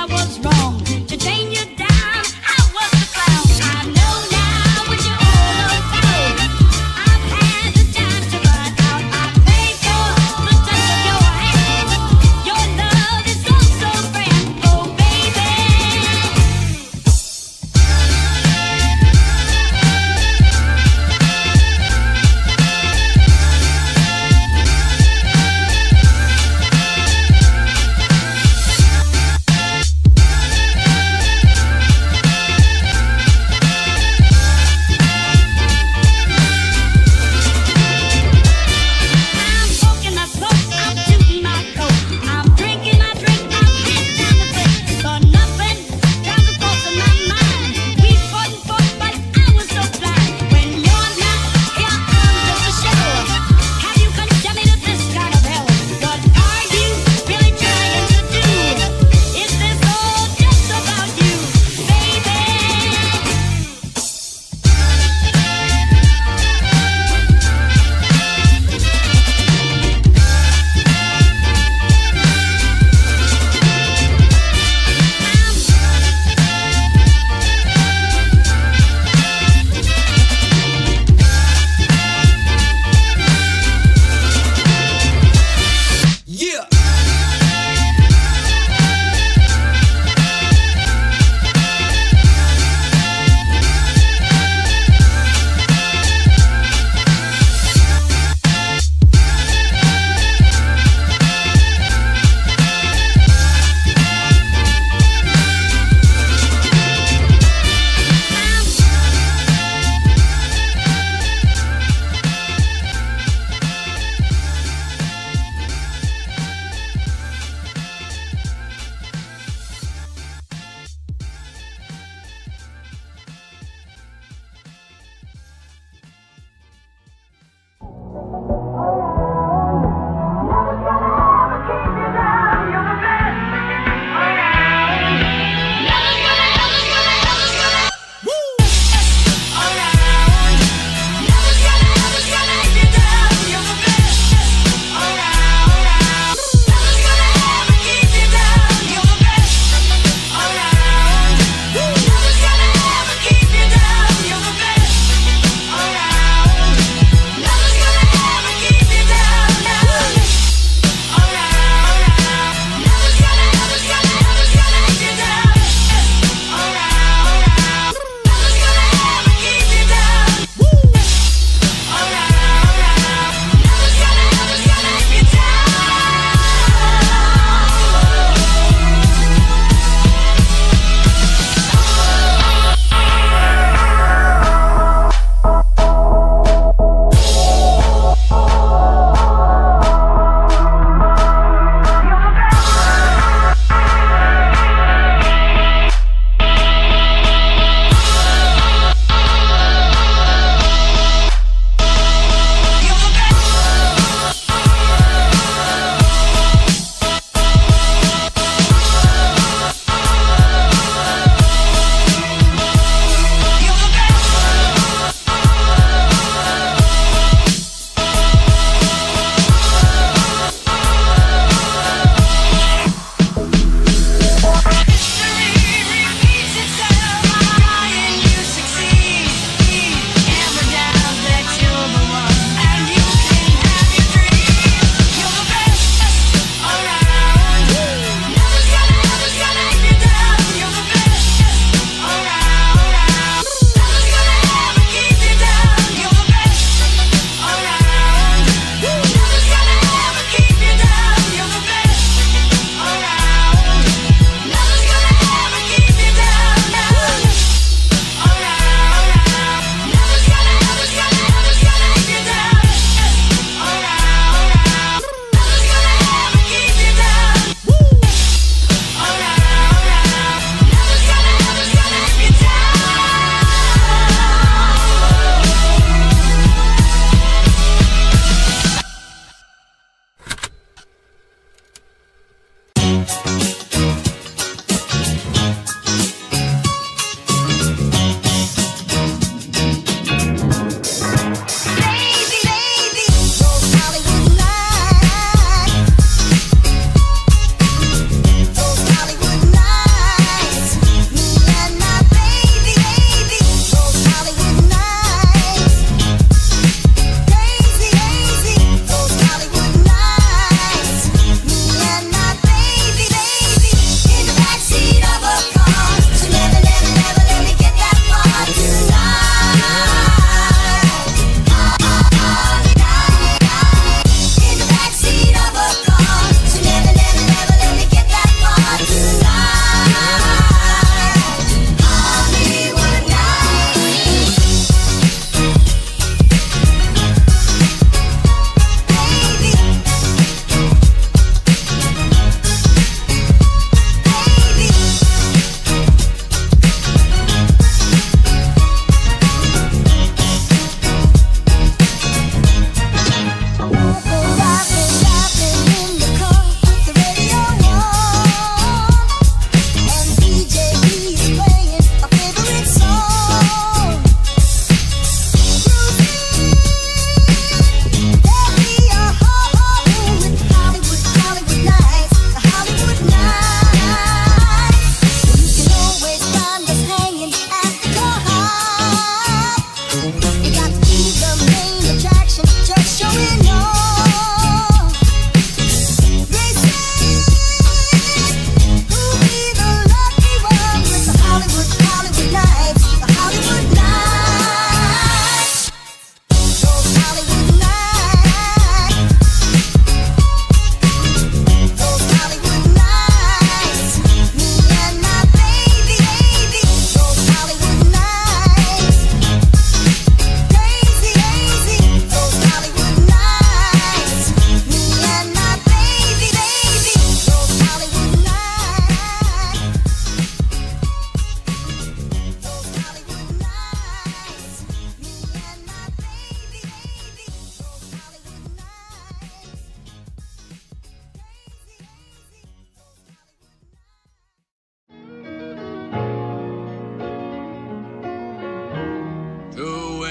I was right.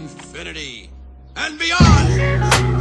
infinity and beyond!